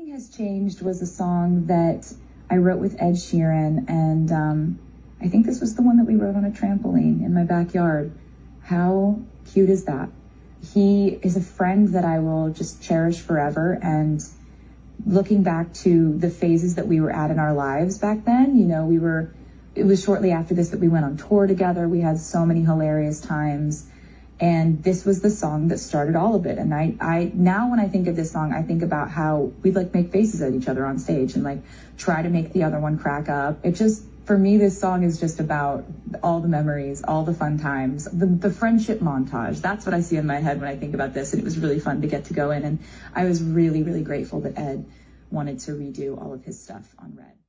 Nothing Has Changed was a song that I wrote with Ed Sheeran, and um, I think this was the one that we wrote on a trampoline in my backyard. How cute is that? He is a friend that I will just cherish forever, and looking back to the phases that we were at in our lives back then, you know, we were, it was shortly after this that we went on tour together. We had so many hilarious times. And this was the song that started all of it. And I, I, now when I think of this song, I think about how we'd like make faces at each other on stage and like try to make the other one crack up. It just, for me, this song is just about all the memories, all the fun times, the, the friendship montage. That's what I see in my head when I think about this. And it was really fun to get to go in. And I was really, really grateful that Ed wanted to redo all of his stuff on Red.